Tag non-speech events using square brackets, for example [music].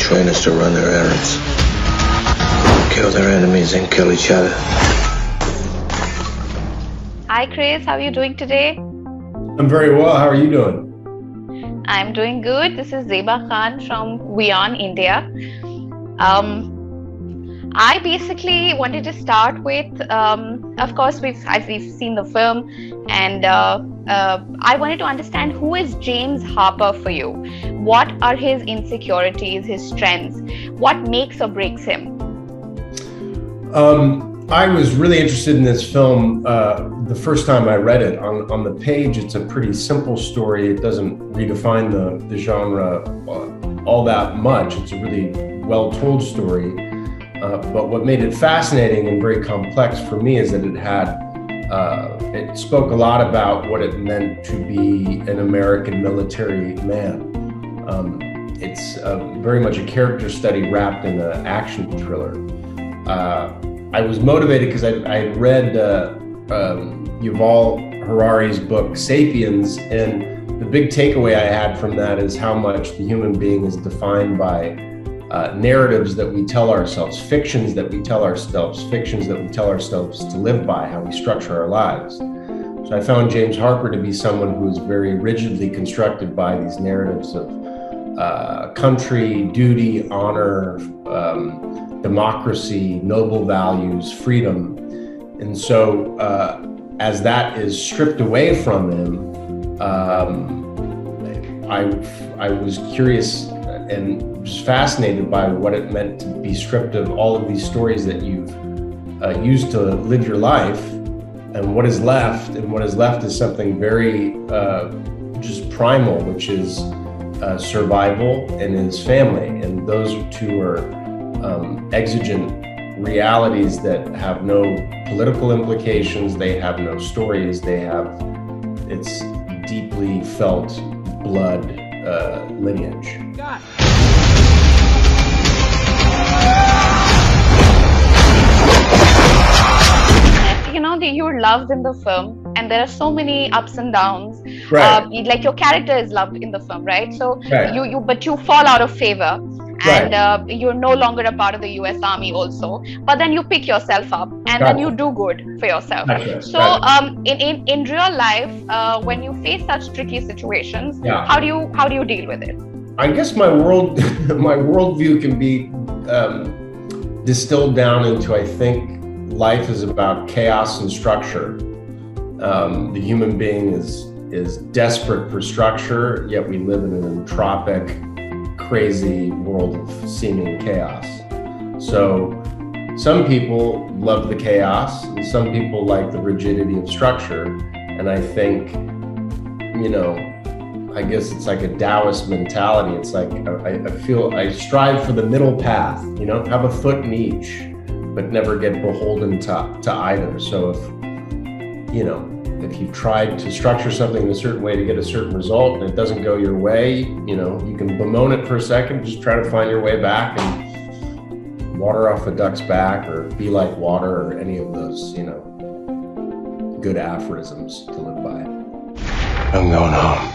train us to run their errands, kill their enemies, and kill each other. Hi, Chris. How are you doing today? I'm very well. How are you doing? I'm doing good. This is Zeba Khan from WION, India. Um, I basically wanted to start with, um, of course, we've we've seen the film, and uh, uh, I wanted to understand who is James Harper for you. What are his insecurities, his strengths? What makes or breaks him? Um, I was really interested in this film uh, the first time I read it. On, on the page, it's a pretty simple story. It doesn't redefine the, the genre uh, all that much. It's a really well told story. Uh, but what made it fascinating and very complex for me is that it had uh, it spoke a lot about what it meant to be an American military man. Um, it's uh, very much a character study wrapped in an action thriller. Uh, I was motivated because I, I read uh, um, Yuval Harari's book *Sapiens*, and the big takeaway I had from that is how much the human being is defined by uh, narratives that we tell ourselves, fictions that we tell ourselves, fictions that we tell ourselves to live by, how we structure our lives. So I found James Harper to be someone who is very rigidly constructed by these narratives of uh, country, duty, honor, um, democracy, noble values, freedom. And so, uh, as that is stripped away from him, um, I, I was curious and was fascinated by what it meant to be stripped of all of these stories that you've uh, used to live your life and what is left and what is left is something very uh, just primal which is uh, survival and his family. And those two are um, exigent realities that have no political implications. They have no stories. They have it's deeply felt blood uh, lineage. God. You you're loved in the film and there are so many ups and downs right. Uh, like your character is loved in the film right so right. you you but you fall out of favor and right. uh, you're no longer a part of the US Army also. But then you pick yourself up and then you do good for yourself. Right. So um, in, in in real life, uh, when you face such tricky situations, yeah. how do you how do you deal with it? I guess my world [laughs] my worldview can be um, distilled down into I think life is about chaos and structure. Um, the human being is is desperate for structure, yet we live in an entropic, crazy world of seeming chaos. So some people love the chaos, and some people like the rigidity of structure. And I think, you know, I guess it's like a Taoist mentality. It's like I, I feel I strive for the middle path, you know, have a foot in each but never get beholden to, to either. So if, you know, if you've tried to structure something in a certain way to get a certain result and it doesn't go your way, you know, you can bemoan it for a second, just try to find your way back and water off a duck's back or be like water or any of those, you know, good aphorisms to live by. I'm going home.